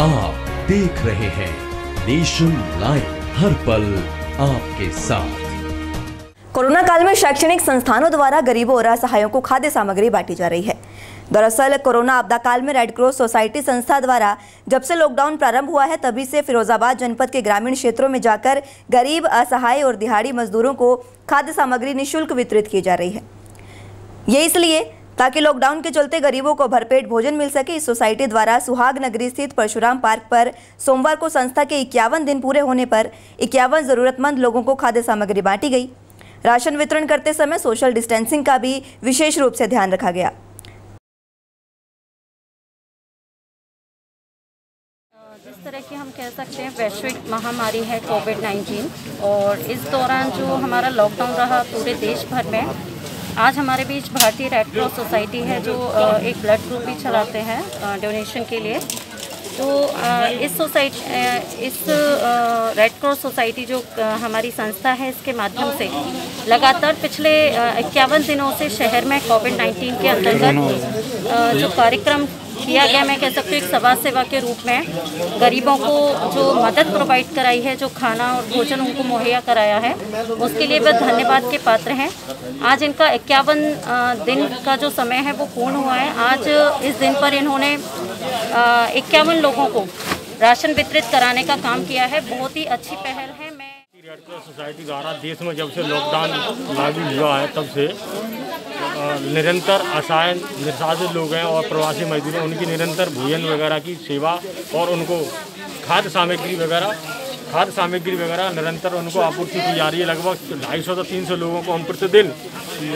आप देख रहे हैं नेशन लाइव हर पल आपके साथ। कोरोना काल में शैक्षणिक संस्थानों द्वारा गरीबों और असहायों को खाद्य सामग्री बांटी जा रही है। दरअसल, कोरोना आपदा काल में रेड क्रॉस सोसाइटी संस्था द्वारा जब से लॉकडाउन प्रारंभ हुआ है, तभी से फिरोजाबाद जनपद के ग्रामीण क्षेत्रों में जाकर गरीब, असहाय और दिहाड़ी मजदूरों को खाद्य सामग्री निःशुल्क वितरित की जा रही है। ये इसलिए ताकि लॉकडाउन के चलते गरीबों को भरपेट भोजन मिल सके, इस सोसाइटी द्वारा सुहाग नगरी स्थित परशुराम पार्क पर सोमवार को संस्था के इक्यावन दिन पूरे होने पर इक्यावन जरूरतमंद लोगों को खाद्य सामग्री बांटी गई। राशन वितरण करते समय सोशल डिस्टेंसिंग का भी विशेष रूप से ध्यान रखा गया। जिस तरह की हम कह सकते हैं, वैश्विक महामारी है कोविड 19 और इस दौरान जो हमारा लॉकडाउन रहा पूरे देश भर में आज हमारे बीच भारतीय रेड क्रॉस सोसाइटी है जो एक ब्लड ग्रुप भी चलाते हैं डोनेशन के लिए। तो इस सोसाइटी इस रेड क्रॉस सोसाइटी जो हमारी संस्था है, इसके माध्यम से लगातार पिछले इक्यावन दिनों से शहर में कोविड 19 के अंतर्गत जो कार्यक्रम किया गया मैं कह सकती हूँ एक समाज सेवा के रूप में। गरीबों को जो मदद प्रोवाइड कराई है, जो खाना और भोजन उनको मुहैया कराया है, उसके लिए वे धन्यवाद के पात्र हैं। आज इनका इक्यावन दिन का जो समय है वो पूर्ण हुआ है। आज इस दिन पर इन्होंने इक्यावन लोगों को राशन वितरित कराने का काम किया है। बहुत ही अच्छी पहल है। मैं रेड क्रॉस सोसाइटी द्वारा देश में जब से लॉकडाउन लागू हुआ है, तब से निरंतर असहाय निराश्रित लोग हैं और प्रवासी मजदूर हैं। उनकी निरंतर भोजन वगैरह की सेवा और उनको खाद्य सामग्री वगैरह, खाद्य सामग्री वगैरह निरंतर उनको आपूर्ति की जा रही है। लगभग ढाई सौ से तीन सौ लोगों को हम प्रतिदिन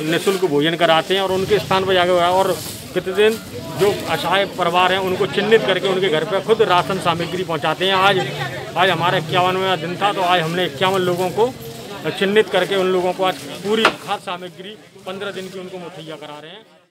निःशुल्क भोजन कराते हैं और उनके स्थान पर जाकर और प्रतिदिन जो असहाय परिवार हैं, उनको चिन्हित करके उनके घर पर खुद राशन सामग्री पहुंचाते हैं। आज आज हमारा इक्यावनवा दिन था तो आज हमने इक्यावन लोगों को चिन्हित करके उन लोगों को आज पूरी खाद्य सामग्री पंद्रह दिन की उनको मुहैया करा रहे हैं।